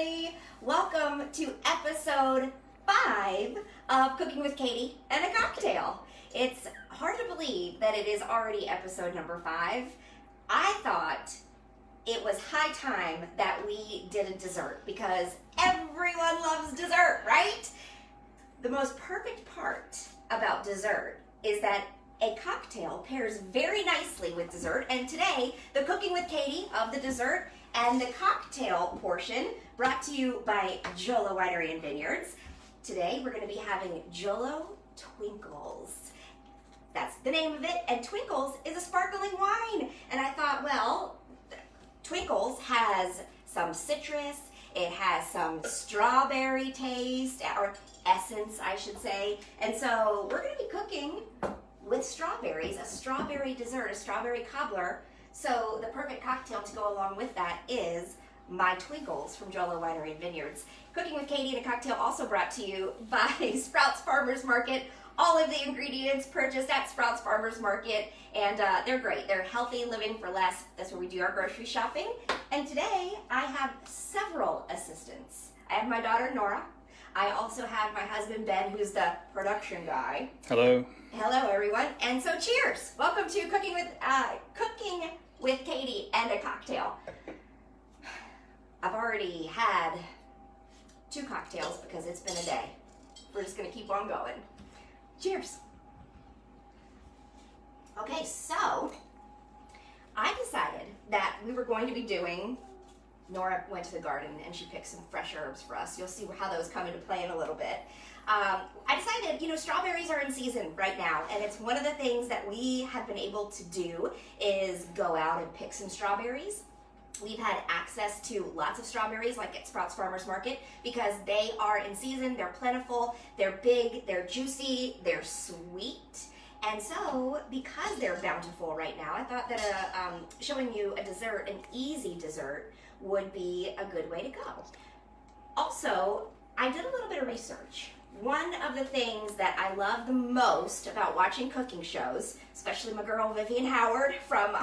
everybody. Welcome to episode five of Cooking with Katie and a Cocktail. It's hard to believe that it is already episode number five. I thought it was high time that we did a dessert because everyone loves dessert, right? The most perfect part about dessert is that a cocktail pairs very nicely with dessert. And today, the Cooking with Katie of the dessert and the cocktail portion brought to you by Jolo Winery and Vineyards. Today, we're going to be having Jolo Twinkles. That's the name of it. And Twinkles is a sparkling wine. And I thought, well, Twinkles has some citrus, it has some strawberry taste, or essence, I should say. And so we're going to be cooking with strawberries, a strawberry dessert, a strawberry cobbler. So the perfect cocktail to go along with that is my Twinkles from Jolo Winery and Vineyards. Cooking with Katie and a cocktail also brought to you by Sprouts Farmers Market. All of the ingredients purchased at Sprouts Farmers Market, and uh, they're great. They're healthy, living for less. That's where we do our grocery shopping. And today I have several assistants. I have my daughter Nora. I also have my husband Ben, who's the production guy. Hello. Hello, everyone. And so, cheers. Welcome to Cooking with uh, Cooking with Katie and a cocktail. I've already had two cocktails because it's been a day. We're just gonna keep on going. Cheers. Okay, so I decided that we were going to be doing. Nora went to the garden and she picked some fresh herbs for us. You'll see how those come into play in a little bit. Um, I decided, you know, strawberries are in season right now, and it's one of the things that we have been able to do is go out and pick some strawberries. We've had access to lots of strawberries, like at Sprouts Farmers Market, because they are in season, they're plentiful, they're big, they're juicy, they're sweet. And so, because they're bountiful right now, I thought that uh, um, showing you a dessert, an easy dessert, would be a good way to go. Also, I did a little bit of research. One of the things that I love the most about watching cooking shows, especially my girl Vivian Howard from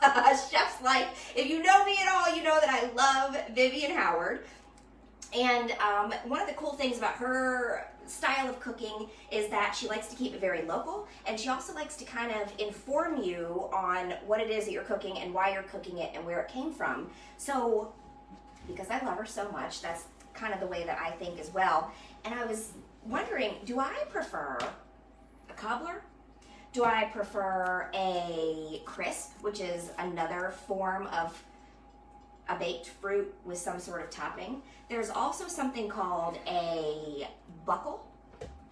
Chef's Life, if you know me at all, you know that I love Vivian Howard. And um, one of the cool things about her style of cooking is that she likes to keep it very local and she also likes to kind of inform you on what it is that you're cooking and why you're cooking it and where it came from. So, because I love her so much, that's kind of the way that I think as well. And I was wondering, do I prefer a cobbler? Do I prefer a crisp, which is another form of a baked fruit with some sort of topping. There's also something called a buckle.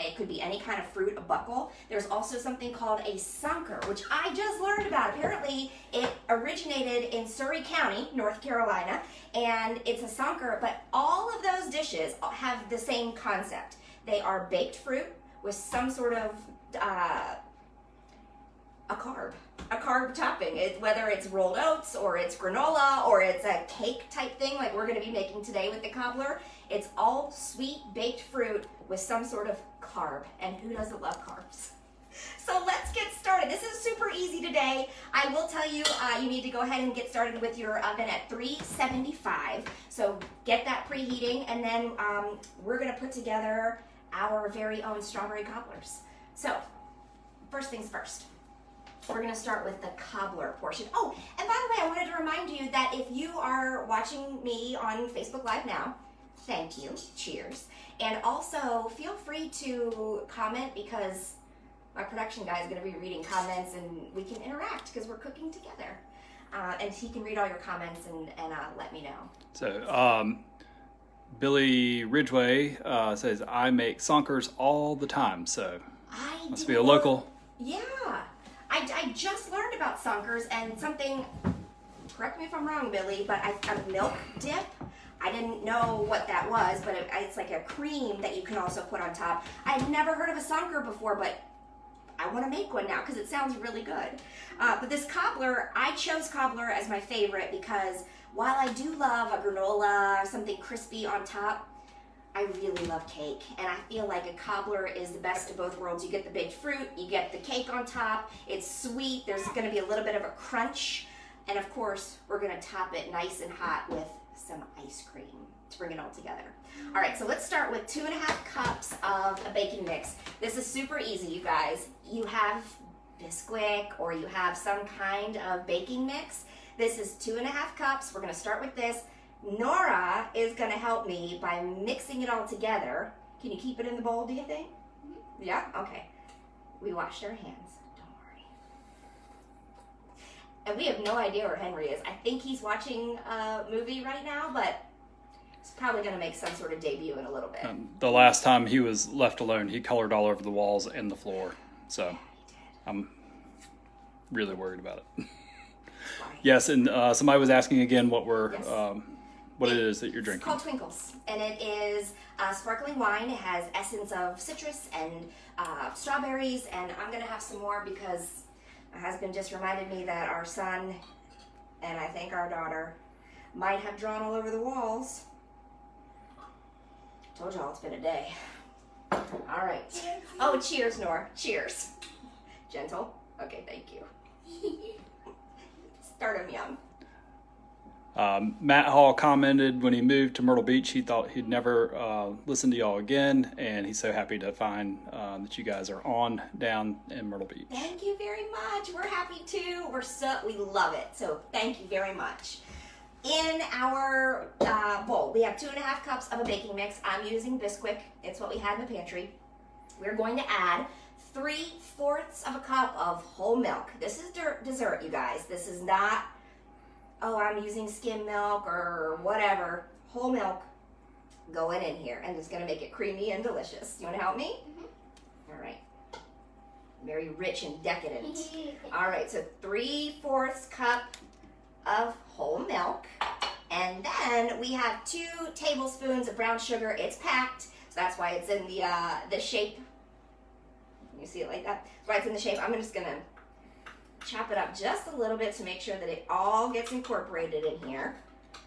It could be any kind of fruit, a buckle. There's also something called a sonker, which I just learned about. Apparently, it originated in Surry County, North Carolina, and it's a sonker, but all of those dishes have the same concept. They are baked fruit with some sort of uh, a carb, a carb topping. It, whether it's rolled oats or it's granola or it's a cake type thing like we're going to be making today with the cobbler, it's all sweet baked fruit with some sort of carb. And who doesn't love carbs? So let's get started. This is super easy today. I will tell you, uh, you need to go ahead and get started with your oven at 375. So get that preheating and then um, we're gonna put together our very own strawberry cobblers. So first things first. We're gonna start with the cobbler portion. Oh, and by the way, I wanted to remind you that if you are watching me on Facebook Live now, thank you, cheers. And also feel free to comment because my production guy is gonna be reading comments and we can interact because we're cooking together. Uh, and he can read all your comments and, and uh, let me know. So, um, Billy Ridgway uh, says, I make sonkers all the time, so I must be a local. Yeah. I, I just learned about Sonkers and something, correct me if I'm wrong, Billy, but I, a milk dip. I didn't know what that was, but it, it's like a cream that you can also put on top. I've never heard of a Sonker before, but I want to make one now because it sounds really good. Uh, but this cobbler, I chose cobbler as my favorite because while I do love a granola, something crispy on top, I really love cake, and I feel like a cobbler is the best of both worlds. You get the baked fruit, you get the cake on top, it's sweet, there's gonna be a little bit of a crunch, and of course, we're gonna top it nice and hot with some ice cream to bring it all together. All right, so let's start with two and a half cups of a baking mix. This is super easy, you guys. You have Bisquick or you have some kind of baking mix. This is two and a half cups. We're gonna start with this. Nora is gonna help me by mixing it all together. Can you keep it in the bowl, do you think? Yeah, okay. We washed our hands, don't worry. And we have no idea where Henry is. I think he's watching a movie right now, but he's probably gonna make some sort of debut in a little bit. And the last time he was left alone, he colored all over the walls and the floor. So I'm really worried about it. Yes, and uh, somebody was asking again what we're, Yes. um, what it is that you're drinking. It's called Twinkles, and it is uh, sparkling wine. It has essence of citrus and uh, strawberries, and I'm gonna have some more because my husband just reminded me that our son and I think our daughter might have drawn all over the walls. Told y'all it's been a day. All right. Oh, cheers, Nora. Cheers. Gentle. Okay, thank you. Start him young. Um, Matt Hall commented when he moved to Myrtle Beach, he thought he'd never uh, listen to y'all again, and he's so happy to find uh, that you guys are on down in Myrtle Beach. Thank you very much. We're happy too. We're so we love it. So thank you very much. In our uh, bowl, we have two and a half cups of a baking mix. I'm using Bisquick. It's what we had in the pantry. We're going to add three fourths of a cup of whole milk. This is dessert, you guys. This is not, oh, I'm using skim milk or whatever. Whole milk going in here, and it's going to make it creamy and delicious. You want to help me? All right. Very rich and decadent. All right, so three fourths cup of whole milk. And then we have two tablespoons of brown sugar. It's packed, so that's why it's in the uh, the shape. You see it like that? That's why it's in the shape. I'm just gonna chop it up just a little bit to make sure that it all gets incorporated in here.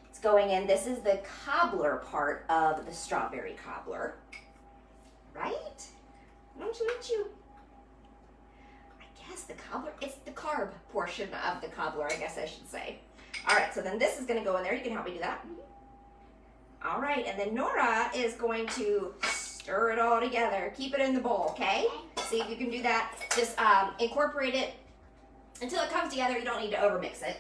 It's going in. This is the cobbler part of the strawberry cobbler, right? Don't you? Don't you? I guess the cobbler, it's the carb portion of the cobbler, I guess I should say. All right, so then this is gonna go in there. You can help me do that. All right, and then Nora is going to stir it all together. Keep it in the bowl, okay? See if you can do that. Just um, incorporate it until it comes together. You don't need to overmix it.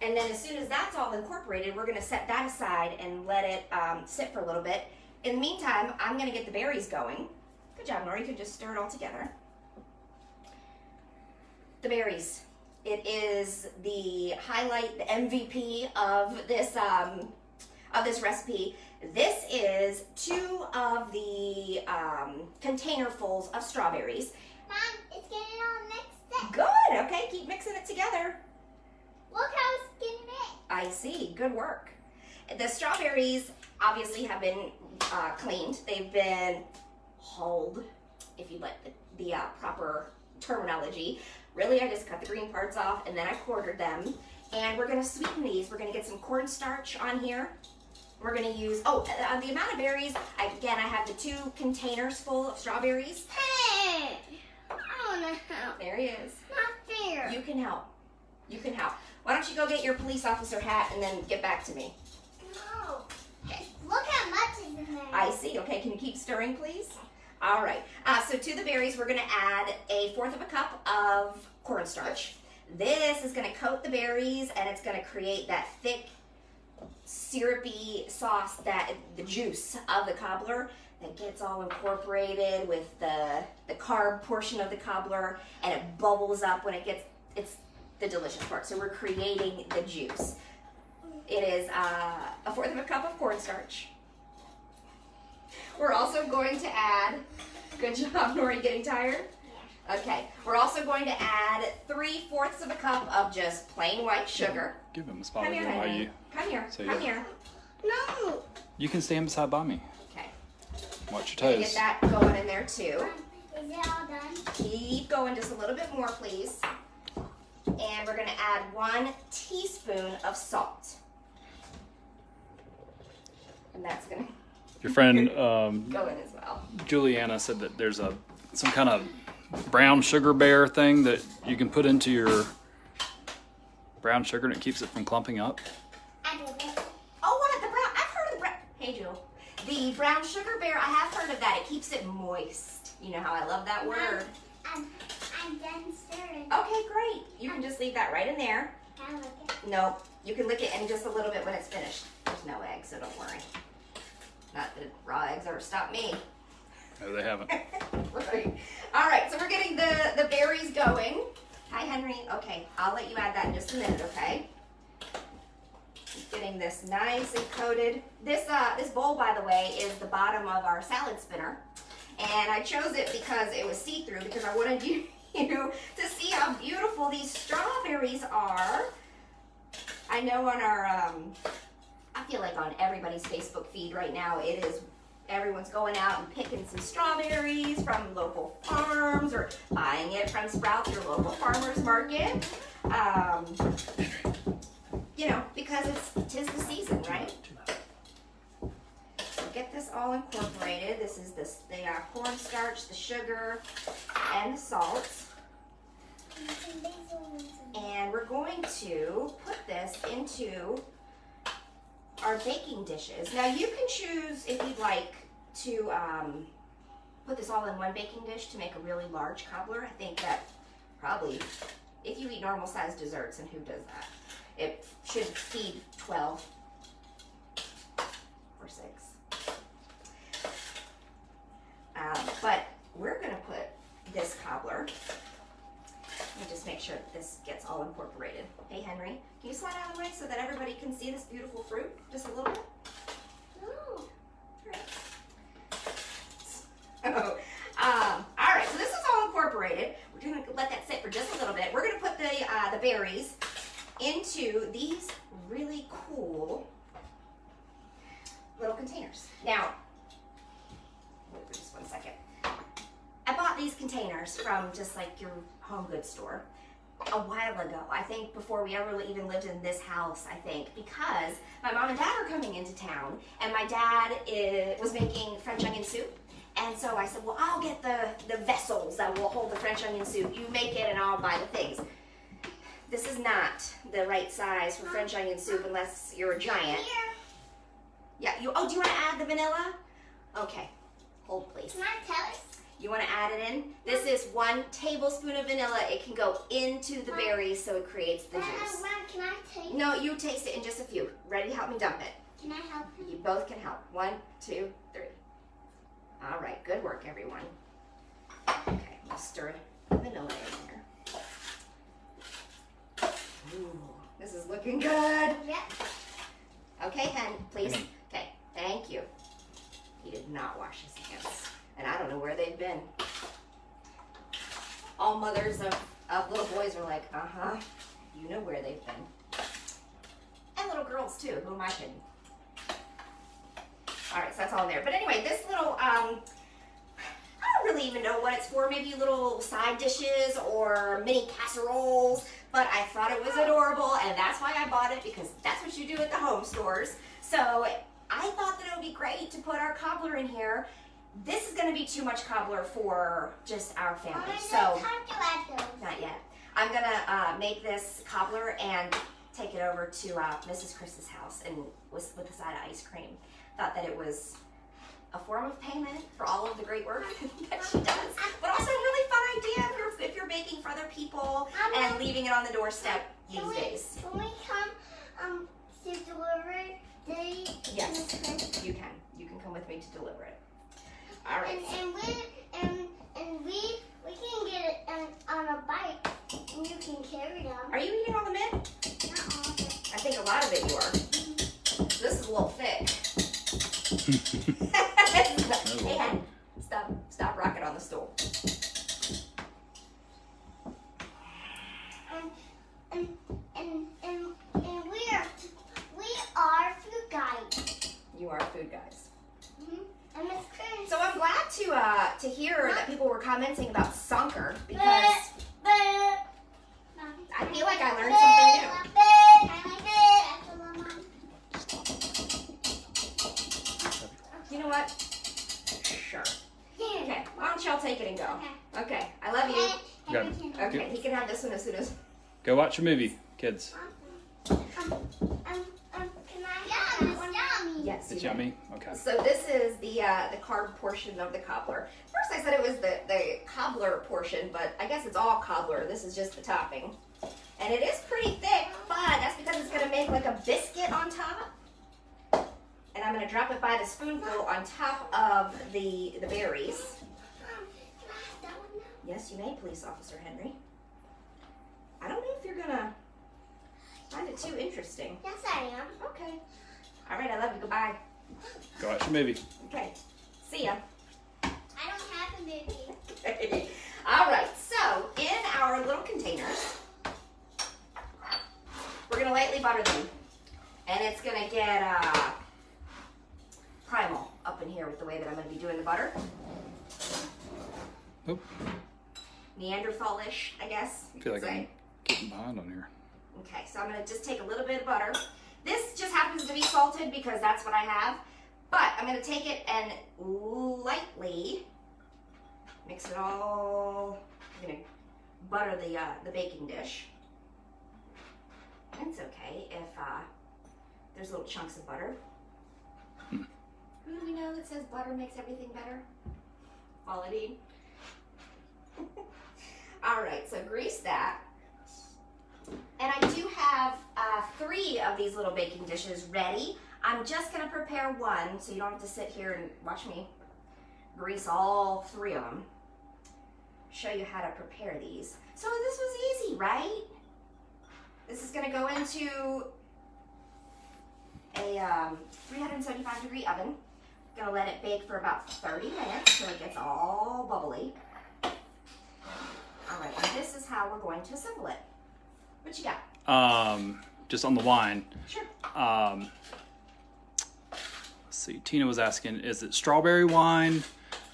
And then as soon as that's all incorporated, we're gonna set that aside and let it um, sit for a little bit. In the meantime, I'm gonna get the berries going. Good job, Nora. You can just stir it all together. The berries. It is the highlight, the MVP of this um, of this recipe. This is two of the um, containerfuls of strawberries. Mom, it's getting. Good. Okay, keep mixing it together. Look how it's getting mixed. I see. Good work. The strawberries obviously have been uh, cleaned. They've been hulled, if you like the, the uh, proper terminology. Really, I just cut the green parts off and then I quartered them. And we're gonna sweeten these. We're gonna get some cornstarch on here. We're gonna use, oh, uh, the amount of berries, I, again, I have the two containers full of strawberries. Hey, I don't know. There he is. You can help. You can help. Why don't you go get your police officer hat and then get back to me? No. Look how much is in there. I see. Okay, can you keep stirring, please? All right. Uh, so to the berries, we're going to add a fourth of a cup of cornstarch. This is going to coat the berries, and it's going to create that thick, syrupy sauce that the juice of the cobbler that gets all incorporated with the the carb portion of the cobbler, and it bubbles up when it gets. It's the delicious part. So we're creating the juice. It is uh, a fourth of a cup of cornstarch. We're also going to add, good job, Nori, getting tired? Okay, we're also going to add three fourths of a cup of just plain white sugar. Give him a spot Come here, honey. you. Come here, So come here. No. You can stand beside by me. Okay, Watch your toes. get that going in there too. Is it all done? Keep going just a little bit more, please. And we're gonna add one teaspoon of salt. And that's gonna Your friend um, go in as well. Juliana said that there's a some kind of brown sugar bear thing that you can put into your brown sugar and it keeps it from clumping up. And we'll oh what the brown I Hey, Jewel. The brown sugar bear, I have heard of that. It keeps it moist. You know how I love that word. I'm, I'm done stirring. Okay, great. You can just leave that right in there. Can I look at No, you can lick it in just a little bit when it's finished. There's no egg, so don't worry. Not that raw eggs ever stop me. No, they haven't. right. All right, so we're getting the, the berries going. Hi, Henry. Okay, I'll let you add that in just a minute, okay? Getting this nice and coated. This uh, this bowl, by the way, is the bottom of our salad spinner. And I chose it because it was see-through because I wanted you, you to see how beautiful these strawberries are. I know on our, um, I feel like on everybody's Facebook feed right now, it is everyone's going out and picking some strawberries from local farms or buying it from Sprouts, your local farmers market. Um, you know, because it's tis the season, right? Get this all incorporated. This is the uh, cornstarch, the sugar, and the salt. and. And we're going to put this into our baking dishes. Now you can choose if you'd like to um, put this all in one baking dish to make a really large cobbler. I think that probably, if you eat normal sized desserts, and who does that? It should feed 12 or 6. Um, but we're going to put this cobbler let me just make sure that this gets all incorporated. Hey, Henry, can you slide out of the way so that everybody can see this beautiful fruit just a little bit? Oh, um, all right, so this is all incorporated. We're gonna let that sit for just a little bit. We're gonna put the uh, the berries into these really cool little containers. Now, wait for just one second. I bought these containers from just like your home goods store a while ago. I think before we ever even lived in this house, I think, because my mom and dad are coming into town, and my dad is, was making French onion soup. And so I said, well, I'll get the, the vessels that will hold the French onion soup. You make it, and I'll buy the things. This is not the right size for French onion soup unless you're a giant. Yeah, you, oh, do you want to add the vanilla? Okay, hold please. Can I taste? You want to add it in? This is one tablespoon of vanilla. It can go into the berries so it creates the juice. Mom, can I taste? No, you taste it in just a few. Ready to help me dump it? Can I help him? You both can help. One, two, three. All right, good work, everyone. Okay, we'll stir the vanilla in there. Ooh, this is looking good. Yep. Okay, Hen, please. Mm-hmm. Okay, thank you. He did not wash his hands, and I don't know where they've been. All mothers of, of little boys are like, uh huh, you know where they've been. And little girls too, who am I kidding? All right, so that's all in there. But anyway, this little, um, I don't really even know what it's for. Maybe little side dishes or mini casseroles. But I thought it was adorable, and that's why I bought it because that's what you do at the home stores. So I thought that it would be great to put our cobbler in here. This is going to be too much cobbler for just our family. So gonna talk about those. not yet. I'm gonna uh, make this cobbler and take it over to uh, Mrs. Chris's house and with, with a side of ice cream. Thought that it was a form of payment for all of the great work that she does, but also a really fun idea if you're if you're baking for other people and leaving it on the doorstep these Can we, days. Can we come um to deliver the Yes. You can. You can come with me to deliver it. All right. And, and we and and we we can get it um, on a bike and you can carry them. Are you eating all the mint? Not all of it. I think a lot of it you are. This is a little thick. Sure. Okay, why don't y'all take it and go? Okay, I love you. Okay. Okay, he can have this one as soon as. Go watch a movie, kids. Um, um, um, can I have that one? Yes. It's you yummy. Okay. So this is the uh, the carb portion of the cobbler. First, I said it was the the cobbler portion, but I guess it's all cobbler. This is just the topping, and it is pretty thick. But that's because it's gonna make like a biscuit on top. And I'm gonna drop it by the spoonful on top of the the berries. Mom, can I have that one now? Yes, you may, Police Officer Henry. I don't know if you're gonna find it too interesting. Yes, I am. Okay. All right, I love you. Goodbye. Go watch your movie. Okay. See ya. I don't have a movie. Okay. All right. So in our little containers, we're gonna lightly butter them, and it's gonna get uh, primal up in here with the way that I'm gonna be doing the butter. Oop. Neanderthalish, I guess. I feel like say. I'm getting behind on here. Okay, so I'm gonna just take a little bit of butter. This just happens to be salted because that's what I have. But I'm gonna take it and lightly mix it all. I'm gonna butter the uh, the baking dish. It's okay if uh, there's little chunks of butter. Who do we know that says butter makes everything better? Quality. all right, so grease that. And I do have uh, three of these little baking dishes ready. I'm just gonna prepare one so you don't have to sit here and watch me grease all three of them. Show you how to prepare these. So this was easy, right? This is gonna go into a um, 375 degree oven. Gonna let it bake for about 30 minutes till it gets all bubbly. All right, and this is how we're going to assemble it. What you got? Um, just on the wine. Sure. Um, let's see. Tina was asking, is it strawberry wine?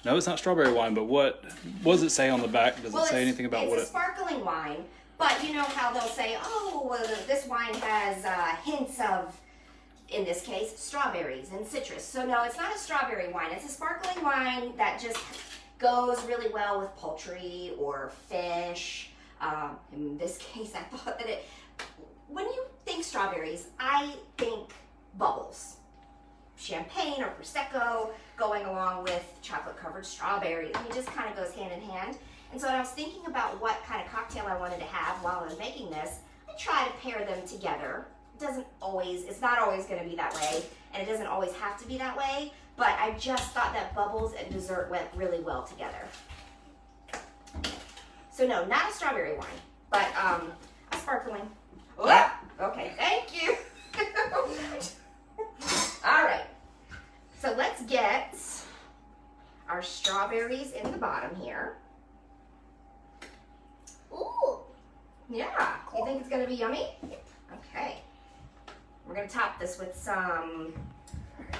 No, it's not strawberry wine. But what, what does it say on the back? Does it say anything about it's what a it? sparkling wine, but you know how they'll say, "Oh, well, this wine has uh, hints of." In this case, strawberries and citrus. So no, it's not a strawberry wine. It's a sparkling wine that just goes really well with poultry or fish. Um, in this case, I thought that it. When you think strawberries, I think bubbles. Champagne or prosecco going along with chocolate covered strawberries. It just kind of goes hand in hand. And so when I was thinking about what kind of cocktail I wanted to have while I was making this, I try to pair them together. It doesn't always, it's not always going to be that way, and it doesn't always have to be that way, but I just thought that bubbles and dessert went really well together. So no, not a strawberry wine, but um, a sparkling. Oh, okay, thank you. All right. So let's get our strawberries in the bottom here. Ooh. Yeah. You think it's gonna be yummy? Okay. We're gonna top this with some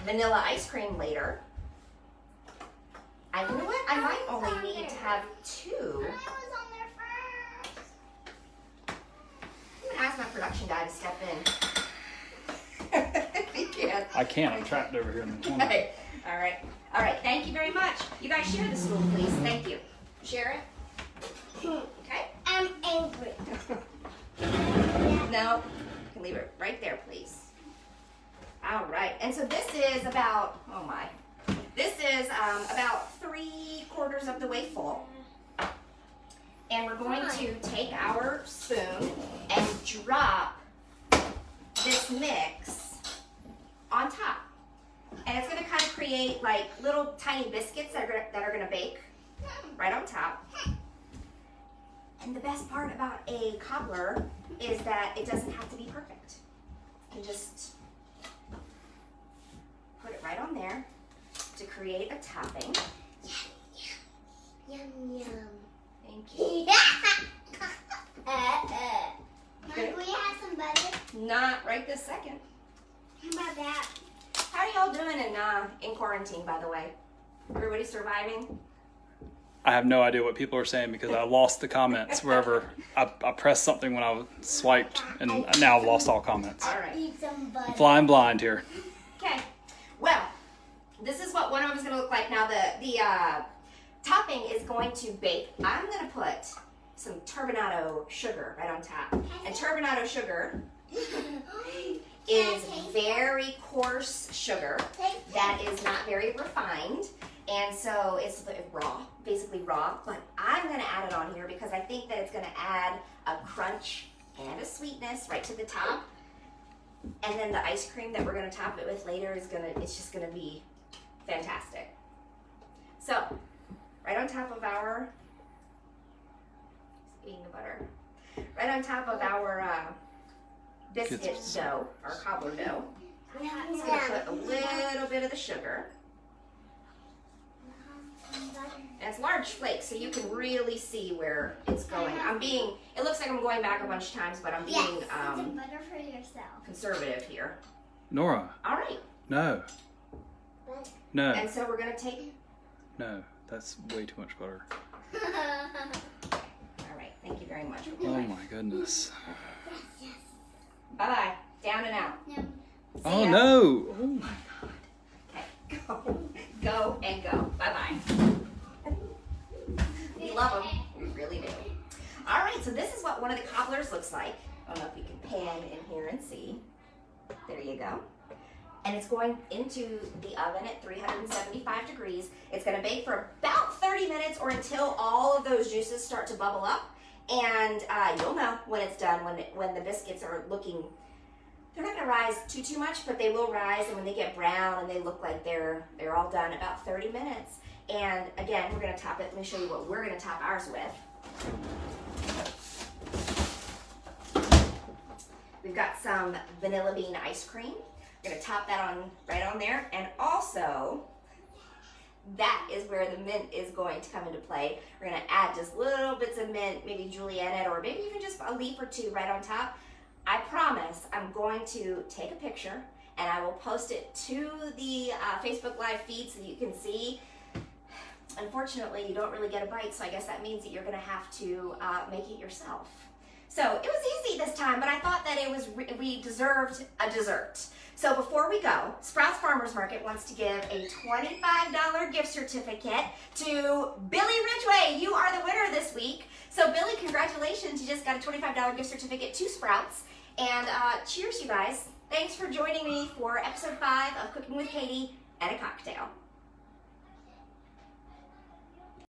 vanilla ice cream later. I you know what? I might only need to have two. I was on there first. I'm gonna ask my production guy to step in. if he can. I can't. I'm trapped over here in the corner. Okay. All right. All right. Thank you very much. You guys share the stool, please. Thank you. Share it. Okay. I'm angry. No. Can leave it right there, please. All right. And so this is about, oh my, this is um, about three quarters of the way full. And we're going to take our spoon and drop this mix on top. And it's going to kind of create like little tiny biscuits that are gonna, that are going to bake right on top. And the best part about a cobbler is that it doesn't have to be perfect. You can just put it right on there to create a topping. Yum yum. Yum. Yum. Thank you. uh, uh. Mom, can we have some butter? Not right this second. How about that? How are y'all doing in uh, in quarantine, by the way? Everybody surviving? I have no idea what people are saying because I lost the comments wherever I, I pressed something when I was swiped, and now I've lost all comments. All right. Need some butter. Flying blind here. Okay. Well, this is what one of them is going to look like. Now the the uh, topping is going to bake. I'm going to put some turbinado sugar right on top. And turbinado sugar is very coarse sugar that is not very refined. And so it's raw, basically raw. But I'm going to add it on here because I think that it's going to add a crunch and a sweetness right to the top. And then the ice cream that we're going to top it with later is going to, it's just going to be fantastic. So, right on top of our, eating the butter, right on top of our uh, biscuit dough, our cobbler dough, I'm just going to put a little bit of the sugar. And it's large flakes, so you can really see where it's going. I'm being, it looks like I'm going back a bunch of times, but I'm Yes, being um, butter for yourself. conservative here. Nora, All right, no, no, and so we're gonna take, no. That's way too much butter. all right, thank you very much. Oh my goodness. Bye bye, down and out. No. Oh ya. no. Oh. Okay, go, go and go. Bye bye. We love them, we really do. All right, so this is what one of the cobblers looks like. I don't know if you can pan in here and see. There you go. And it's going into the oven at 375 degrees. It's gonna bake for about 30 minutes or until all of those juices start to bubble up. And uh, you'll know when it's done, when, it, when the biscuits are looking, they're not gonna rise too, too much, but they will rise. And when they get brown and they look like they're, they're all done, about 30 minutes. And again, we're gonna top it. Let me show you what we're gonna top ours with. We've got some vanilla bean ice cream. We're gonna top that on right on there. And also, that is where the mint is going to come into play. We're gonna add just little bits of mint, maybe julienne or maybe even just a leaf or two right on top. I promise I'm going to take a picture and I will post it to the uh, Facebook Live feed so you can see. Unfortunately, you don't really get a bite, so I guess that means that you're gonna have to uh, make it yourself. So it was easy this time, but I thought that it was we deserved a dessert. So before we go, Sprouts Farmers Market wants to give a $25 gift certificate to Billy Ridgway. You are the winner this week. So Billy, congratulations! You just got a $25 gift certificate to Sprouts. And uh, cheers, you guys! Thanks for joining me for episode five of Cooking with Katie and a cocktail.